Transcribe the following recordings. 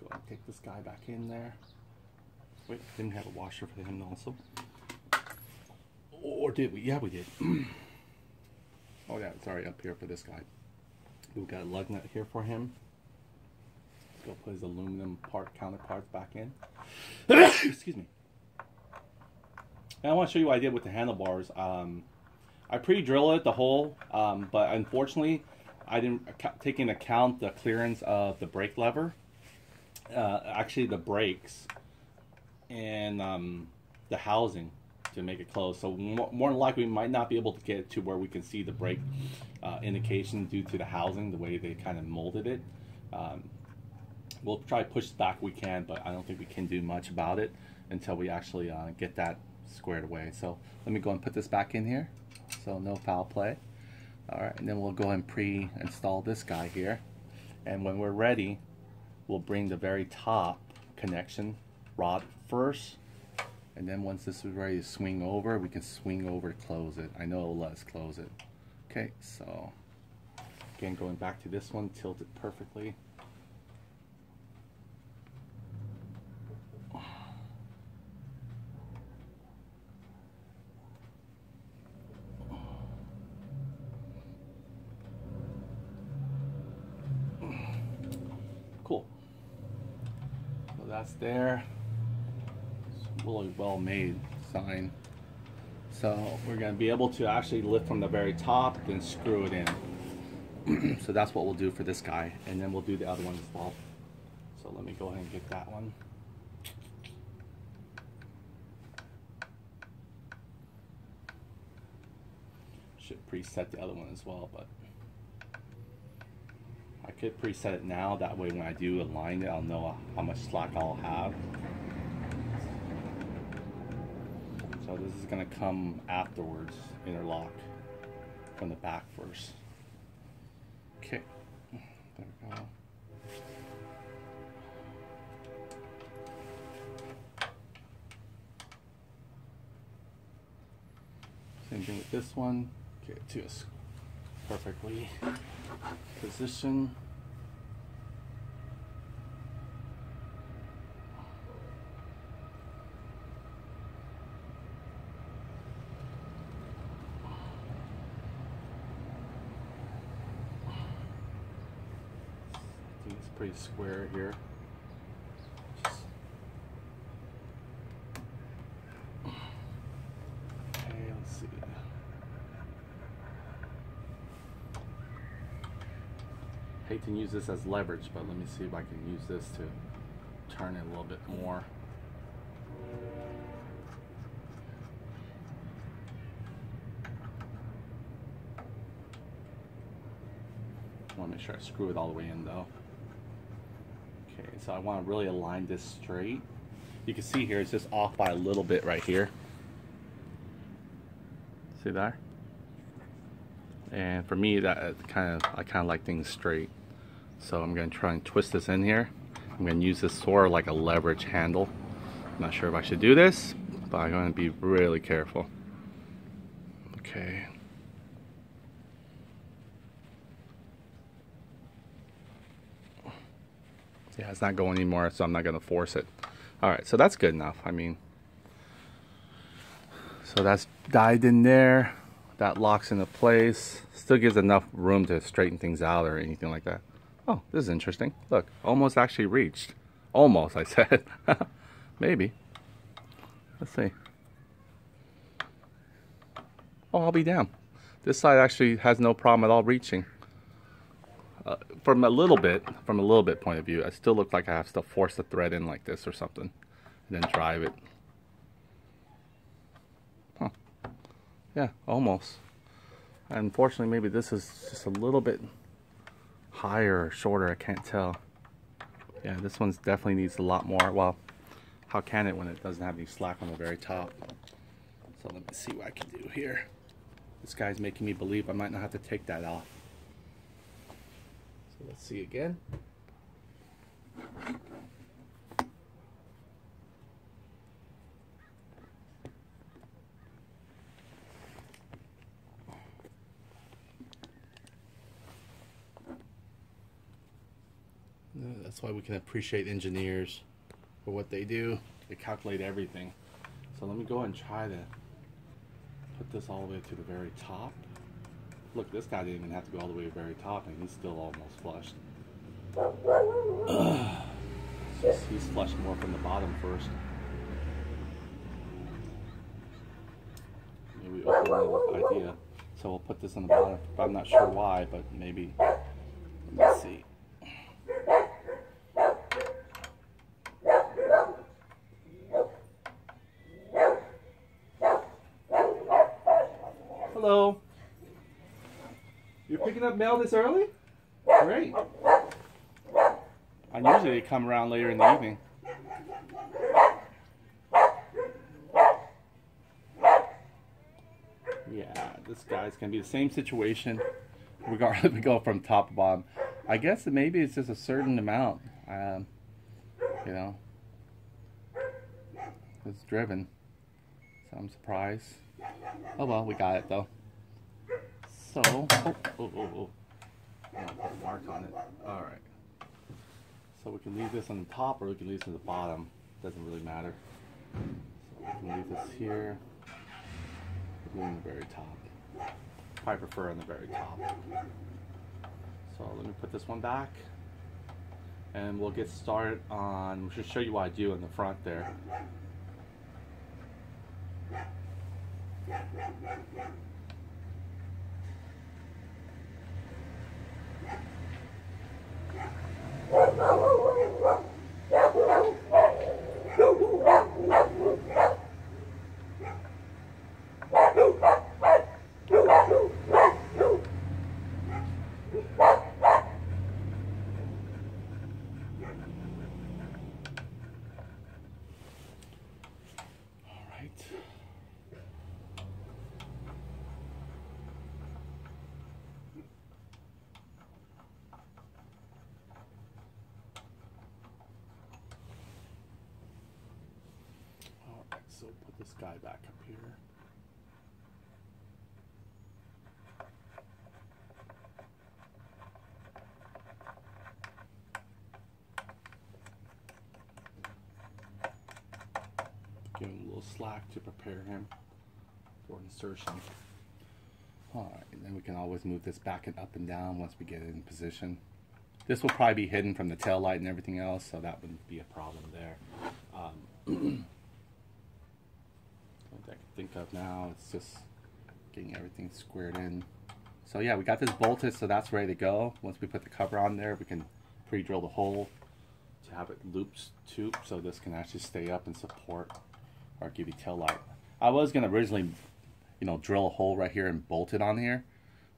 go and take this guy back in there. Wait, didn't have a washer for him also? Or did we? Yeah, we did. oh yeah, sorry, up here for this guy. We've got a lug nut here for him. Let's go put his aluminum part counterparts back in. Excuse me. And I want to show you what I did with the handlebars. Um, I pre-drilled the hole, um, but unfortunately, I didn't take into account the clearance of the brake lever. Uh, actually, the brakes and um, the housing to make it close. So more, than likely, we might not be able to get to where we can see the brake uh, indication due to the housing, the way they kind of molded it. Um, we'll try to push back we can, but I don't think we can do much about it until we actually uh, get that squared away. So let me go and put this back in here. So no foul play. All right, and then we'll go and pre-install this guy here. And when we're ready, we'll bring the very top connection rod first. And then once this is ready to swing over, we can swing over to close it. I know it'll let us close it. Okay, so again, going back to this one, tilt it perfectly. Cool. So that's there. It's really well made sign. So we're going to be able to actually lift from the very top and screw it in. so that's what we'll do for this guy. And then we'll do the other one as well. So let me go ahead and get that one. Should preset the other one as well, but could preset it now. That way when I do align it, I'll know how much slack I'll have. So this is going to come afterwards, interlock from the back first. Okay, there we go. Same thing with this one. Get to us perfectly position. Square here. Okay, let's see. Hate to use this as leverage, but let me see if I can use this to turn it a little bit more. I want to make sure I screw it all the way in though. So I want to really align this straight. You can see here it's just off by a little bit right here. See there? And for me, that uh, kind of I kind of like things straight. So I'm going to try and twist this in here. I'm going to use this sort of like a leverage handle. I'm not sure if I should do this, but I'm going to be really careful. Okay. Yeah, it's not going anymore, so I'm not going to force it. All right, so that's good enough. I mean, so that's dyed in there. That locks into place. Still gives enough room to straighten things out or anything like that. Oh, this is interesting. Look, almost actually reached. Almost, I said. Maybe. Let's see. Oh, I'll be down. This side actually has no problem at all reaching. Uh, from a little bit, from a little bit point of view, I still look like I have to force the thread in like this or something. And then drive it. Huh. Yeah, almost. Unfortunately, maybe this is just a little bit higher or shorter, I can't tell. Yeah, this one's definitely needs a lot more. Well, how can it when it doesn't have any slack on the very top? So let me see what I can do here. This guy's making me believe I might not have to take that off. Let's see again. Uh, that's why we can appreciate engineers for what they do. They calculate everything. So let me go and try to put this all the way to the very top. Look, this guy didn't even have to go all the way to the very top and he's still almost flushed. he's flushed more from the bottom first. Maybe open idea. So we'll put this on the bottom. I'm not sure why, but maybe. Let me see. Hello. You're picking up mail this early? Great. I usually come around later in the evening. Yeah, this guy's gonna be the same situation regardless if we go from top to bottom. I guess maybe it's just a certain amount. Um, you know, it's driven. So I'm surprised. Oh well, we got it though. So, oh, oh, oh, oh. Put a mark on it. Alright. So we can leave this on the top or we can leave this on the bottom. Doesn't really matter. So we can leave this here. On the very top. I prefer on the very top. So let me put this one back. And we'll get started on, we should show you what I do in the front there. Por favor. Guy back up here. Give him a little slack to prepare him for insertion. Alright, and then we can always move this back and up and down once we get it in position. This will probably be hidden from the tail light and everything else, so that wouldn't be a problem there. Um, think of now. It's just getting everything squared in. So yeah, we got this bolted, so that's ready to go. Once we put the cover on there, we can pre-drill the hole to have it loops tube, so this can actually stay up and support our give tail light. I was gonna originally, you know, drill a hole right here and bolt it on here,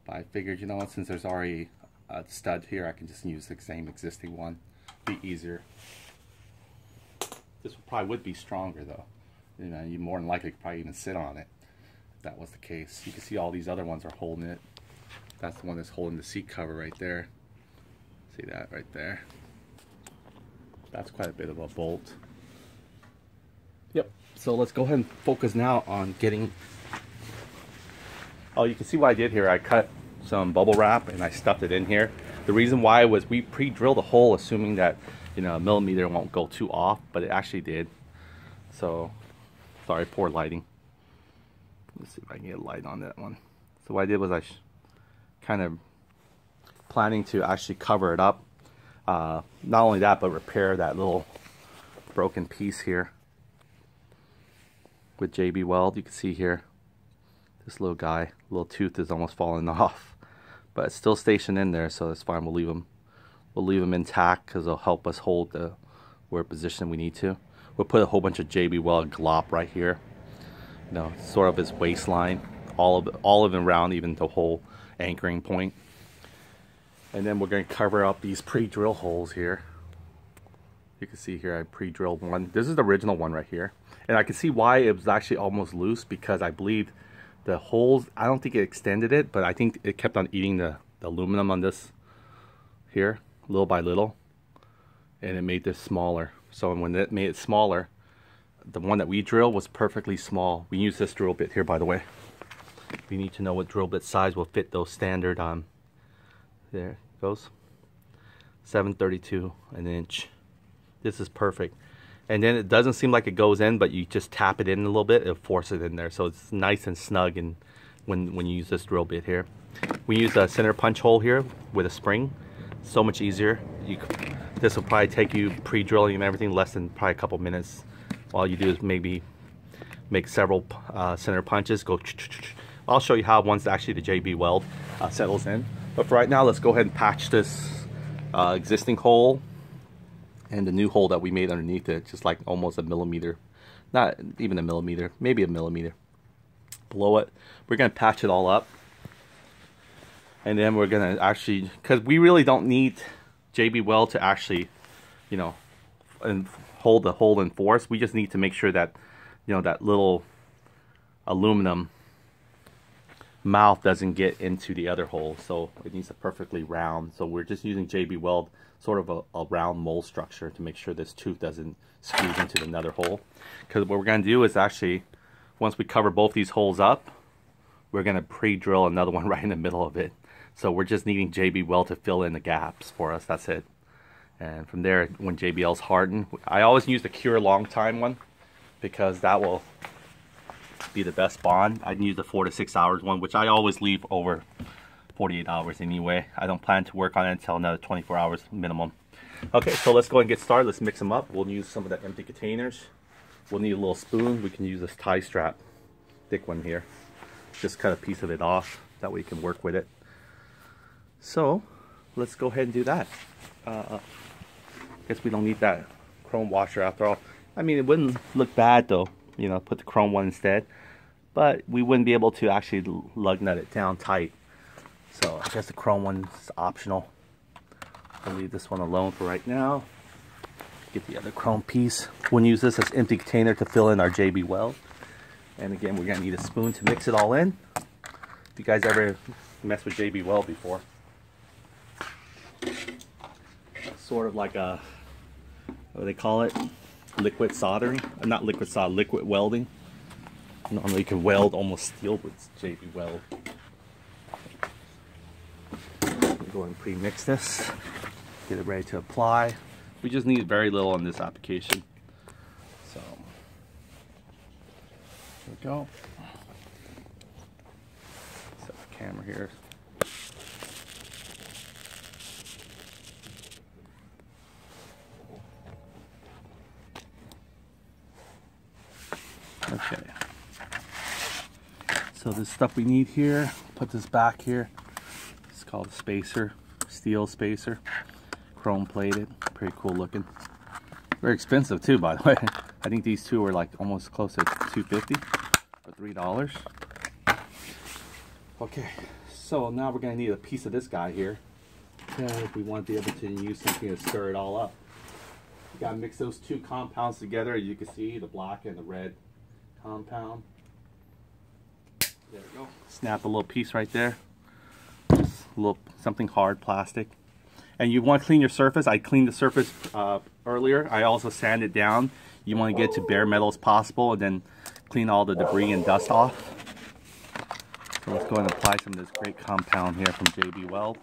but I figured, you know what, since there's already a stud here, I can just use the same existing one. Be easier. This probably would be stronger though you know, you more than likely could probably even sit on it if that was the case. You can see all these other ones are holding it. That's the one that's holding the seat cover right there. See that right there? That's quite a bit of a bolt. Yep, so let's go ahead and focus now on getting... Oh, you can see what I did here. I cut some bubble wrap and I stuffed it in here. The reason why was we pre-drilled the hole assuming that, you know, a millimeter won't go too off, but it actually did. So Sorry, poor lighting. Let's see if I can get light on that one. So what I did was I kind of planning to actually cover it up. Uh, not only that, but repair that little broken piece here with JB Weld. You can see here, this little guy, little tooth is almost falling off, but it's still stationed in there, so that's fine. We'll leave them, we'll leave them intact because they'll help us hold the where position we need to. We'll put a whole bunch of JB Weld glop right here. You know, sort of his waistline, all of all of it around, even the whole anchoring point. And then we're going to cover up these pre-drill holes here. You can see here I pre-drilled one. This is the original one right here. And I can see why it was actually almost loose because I believe the holes, I don't think it extended it, but I think it kept on eating the, the aluminum on this here, little by little. And it made this smaller. So when it made it smaller, the one that we drill was perfectly small. We use this drill bit here, by the way. We need to know what drill bit size will fit those standard, um, there it goes. 732 an inch. This is perfect. And then it doesn't seem like it goes in, but you just tap it in a little bit, it'll force it in there. So it's nice and snug and when, when you use this drill bit here. We use a center punch hole here with a spring. So much easier. You, this will probably take you pre-drilling and everything less than probably a couple minutes. All you do is maybe make several uh, center punches, go I'll show you how once actually the JB weld uh, settles in. But for right now, let's go ahead and patch this uh, existing hole and the new hole that we made underneath it, just like almost a millimeter, not even a millimeter, maybe a millimeter below it. We're gonna patch it all up. And then we're gonna actually, cause we really don't need JB Weld to actually, you know, and hold the hole in force. We just need to make sure that, you know, that little aluminum mouth doesn't get into the other hole. So it needs to perfectly round. So we're just using JB Weld sort of a, a round mold structure to make sure this tooth doesn't squeeze into another hole. Because what we're going to do is actually once we cover both these holes up we're going to pre-drill another one right in the middle of it so we're just needing JB Weld to fill in the gaps for us that's it and from there when JB Weld's hardened I always use the Cure long time one because that will be the best bond. I'd use the four to six hours one, which I always leave over 48 hours anyway. I don't plan to work on it until another 24 hours minimum. Okay, so let's go and get started. Let's mix them up. We'll use some of the empty containers. We'll need a little spoon. We can use this tie strap, thick one here. Just cut a piece of it off. That way you can work with it. So, let's go ahead and do that. Uh, guess we don't need that chrome washer after all. I mean, it wouldn't look bad though you know, put the chrome one instead. But we wouldn't be able to actually lug nut it down tight. So I guess the chrome one's optional. I'll leave this one alone for right now. Get the other chrome piece. We'll use this as empty container to fill in our JB Weld. And again, we're gonna need a spoon to mix it all in. If you guys ever messed with JB Weld before. Sort of like a, what do they call it? liquid soldering, uh, not liquid solder, liquid welding. Normally you can weld almost steel with JB Weld. Go and pre-mix this, get it ready to apply. We just need very little on this application. So, there we go. Set the camera here. Okay. So the stuff we need here, put this back here. It's called a spacer, steel spacer, chrome plated, pretty cool looking. Very expensive too, by the way. I think these two are like almost close to 250 for three dollars. Okay, so now we're gonna need a piece of this guy here if we want to be able to use something to stir it all up. You gotta mix those two compounds together. As you can see the black and the red compound. There we go. Snap a little piece right there. Just a little something hard plastic. And you want to clean your surface. I cleaned the surface uh, earlier. I also sand it down. You want to get to bare metal as possible and then clean all the debris and dust off. So let's go ahead and apply some of this great compound here from JB Weld.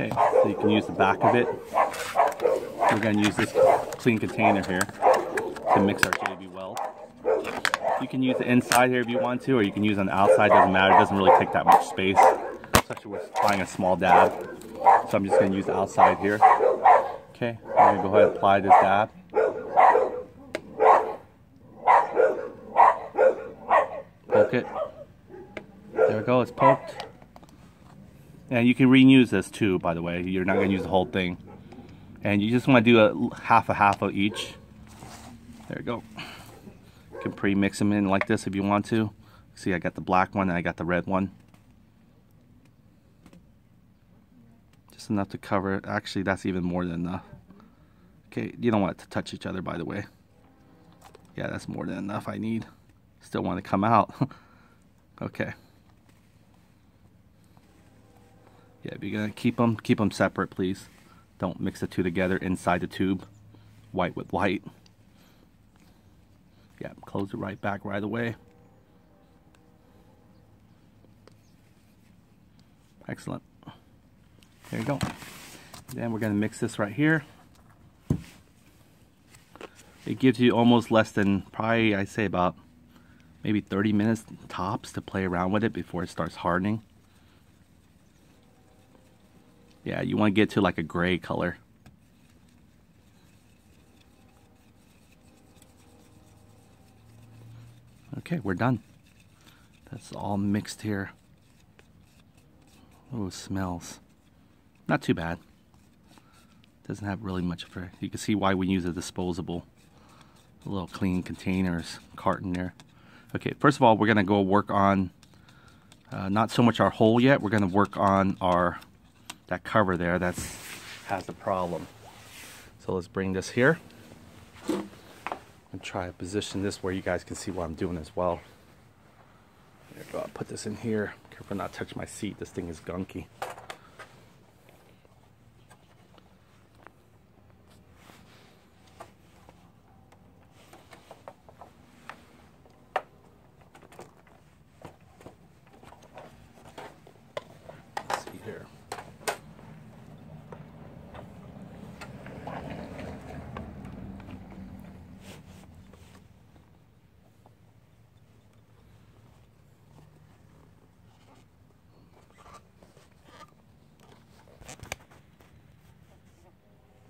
Okay, so you can use the back of it. We're going to use this clean container here to mix our JB Weld. You can use the inside here if you want to, or you can use on the outside, doesn't matter. It doesn't really take that much space, especially with applying a small dab. So I'm just going to use the outside here. Okay, I'm going to go ahead and apply this dab. Poke it. There we go, it's poked. And you can reuse this too, by the way. You're not going to use the whole thing. And you just want to do a half a half of each. There you go. You can pre-mix them in like this if you want to. See, I got the black one and I got the red one. Just enough to cover it. Actually, that's even more than enough. Okay, you don't want it to touch each other, by the way. Yeah, that's more than enough I need. Still want to come out. okay. Yeah, if you're gonna keep them, keep them separate, please. Don't mix the two together inside the tube, white with white. Yeah, close it right back right away. Excellent. There you go. Then we're to mix this right here. It gives you almost less than, probably I'd say about maybe 30 minutes tops to play around with it before it starts hardening. Yeah, you want to get to like a gray color. Okay, we're done. That's all mixed here. Oh, smells. Not too bad. Doesn't have really much a... You can see why we use a disposable. A little clean containers, carton there. Okay, first of all, we're going to go work on... Uh, not so much our hole yet. We're going to work on our... That cover there that's has a problem. So let's bring this here. And try to position this where you guys can see what I'm doing as well. There we go. I'll put this in here. Careful not touch my seat. This thing is gunky.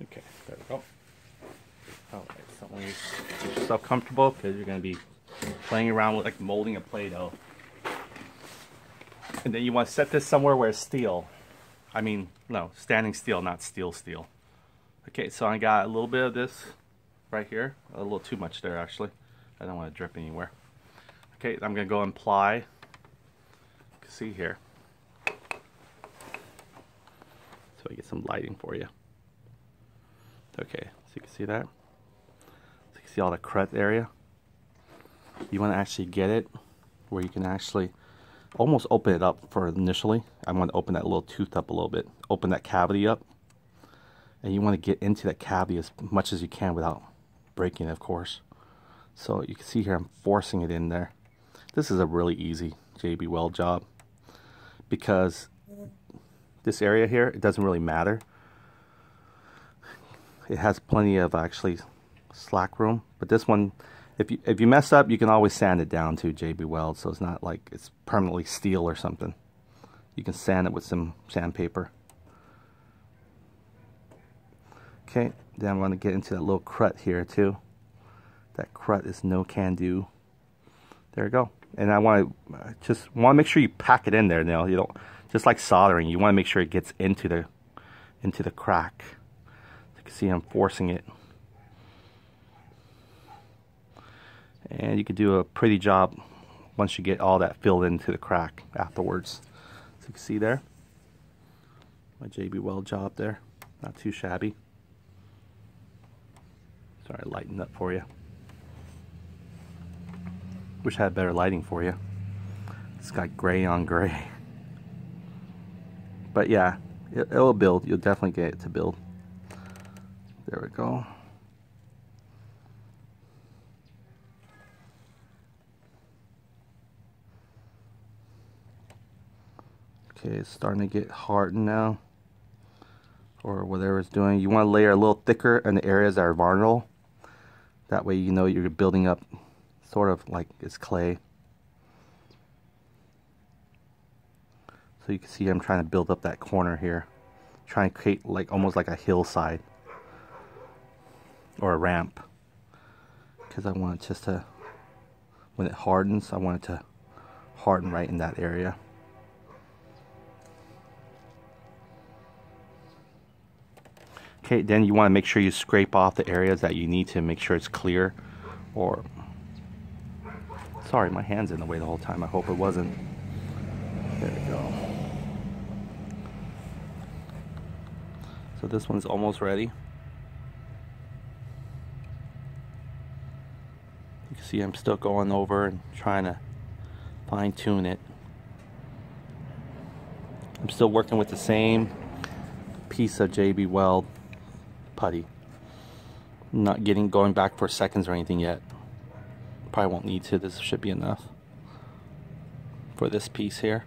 Okay, there we go. Alright, so when you get yourself comfortable, because you're going to be playing around with like molding a Play-Doh. And then you want to set this somewhere where it's steel. I mean, no, standing steel, not steel steel. Okay, so I got a little bit of this right here. A little too much there, actually. I don't want to drip anywhere. Okay, I'm going to go and ply. You can see here. So I get some lighting for you. Okay, so you can see that. See all the crud area. You want to actually get it where you can actually almost open it up for initially. I want to open that little tooth up a little bit. Open that cavity up. And you want to get into that cavity as much as you can without breaking it, of course. So you can see here I'm forcing it in there. This is a really easy JB Weld job because this area here, it doesn't really matter it has plenty of actually slack room. But this one, if you if you mess up, you can always sand it down to JB Weld, so it's not like it's permanently steel or something. You can sand it with some sandpaper. Okay, then I'm going to get into that little crut here too. That crut is no can do. There we go. And I want to just want to make sure you pack it in there now. You don't just like soldering. You want to make sure it gets into the into the crack You can see I'm forcing it. And you can do a pretty job once you get all that filled into the crack afterwards. So you can see there, my JB Weld job there, not too shabby. Sorry, lighten up for you. Wish I had better lighting for you. It's got gray on gray. But yeah, it, it'll build. You'll definitely get it to build. There we go. Okay, it's starting to get hardened now. Or whatever it's doing. You want to layer a little thicker in the areas that are vulnerable. That way you know you're building up sort of like it's clay. So you can see I'm trying to build up that corner here. Trying to create like almost like a hillside or a ramp because I want it just to when it hardens I want it to harden right in that area okay then you want to make sure you scrape off the areas that you need to make sure it's clear or sorry my hands in the way the whole time. I hope it wasn't there we go. So this one's almost ready. You can see I'm still going over and trying to fine tune it. I'm still working with the same piece of JB Weld putty. not getting going back for seconds or anything yet. Probably won't need to. This should be enough for this piece here.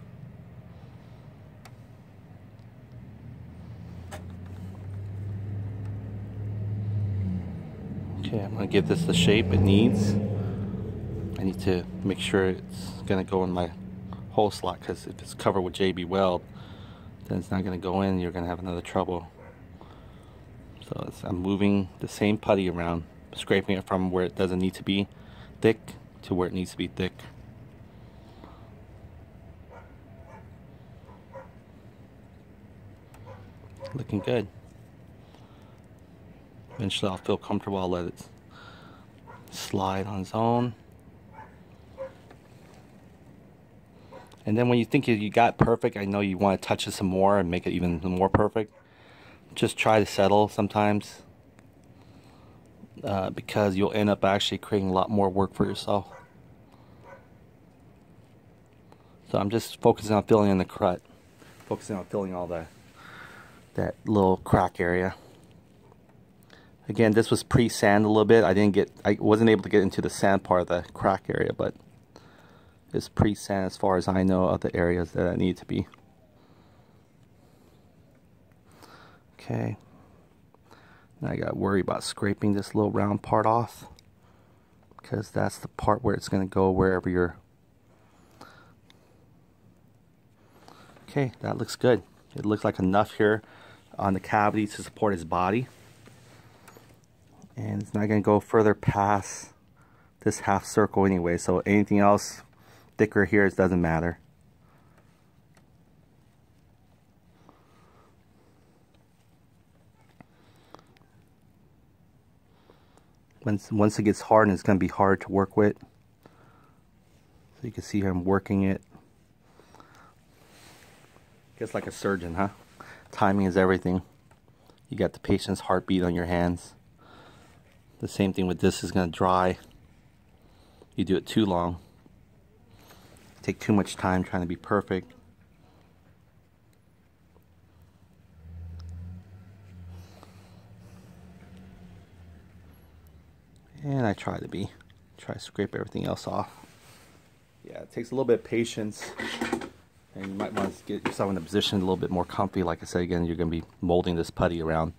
Okay, I'm to give this the shape it needs. I need to make sure it's to go in my hole slot because if it's covered with JB Weld, then it's not to go in. You're to have another trouble. So I'm moving the same putty around, scraping it from where it doesn't need to be thick to where it needs to be thick. Looking good. Eventually I'll feel comfortable, I'll let it slide on its own. And then when you think you got perfect, I know you want to touch it some more and make it even more perfect. Just try to settle sometimes. Uh, because you'll end up actually creating a lot more work for yourself. So I'm just focusing on filling in the crut. Focusing on filling all the that little crack area. Again, this was pre-sand a little bit. I didn't get, I wasn't able to get into the sand part of the crack area, but it's pre-sand as far as I know of the areas that I need to be. Okay. Now I got to worry about scraping this little round part off because that's the part where it's going to go wherever you're. Okay, that looks good. It looks like enough here on the cavity to support his body. And it's not going to go further past this half circle anyway, so anything else thicker here, it doesn't matter. Once, once it gets hard, and it's going to be hard to work with. So you can see here I'm working it. Just like a surgeon, huh? Timing is everything. You got the patient's heartbeat on your hands. The same thing with this is going to dry. You do it too long. Take too much time trying to be perfect. And I try to be. Try to scrape everything else off. Yeah, it takes a little bit of patience. And you might want to get yourself in a position a little bit more comfy. Like I said again, you're going to be molding this putty around.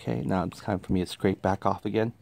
Okay, now it's time for me to scrape back off again.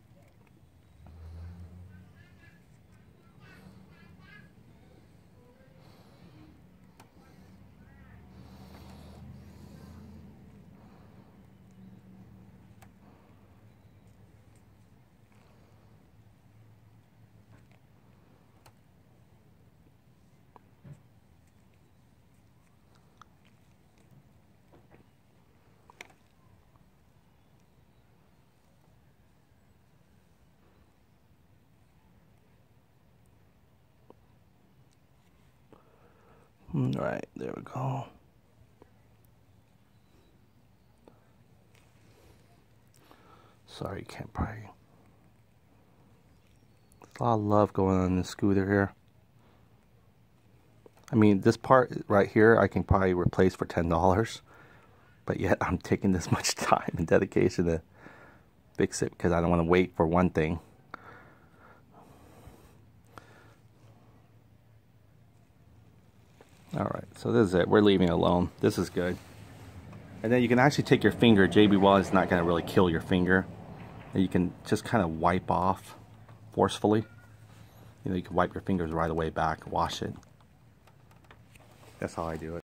All right, there we go. Sorry, can't probably. There's a lot of love going on in the scooter here. I mean, this part right here, I can probably replace for $10. But yet, I'm taking this much time and dedication to fix it because I don't want to wait for one thing. Alright, so this is it. We're leaving it alone. This is good. And then you can actually take your finger. JB Weld is not going to really kill your finger. And you can just kind of wipe off forcefully. You know, you can wipe your fingers right away back, wash it. That's how I do it.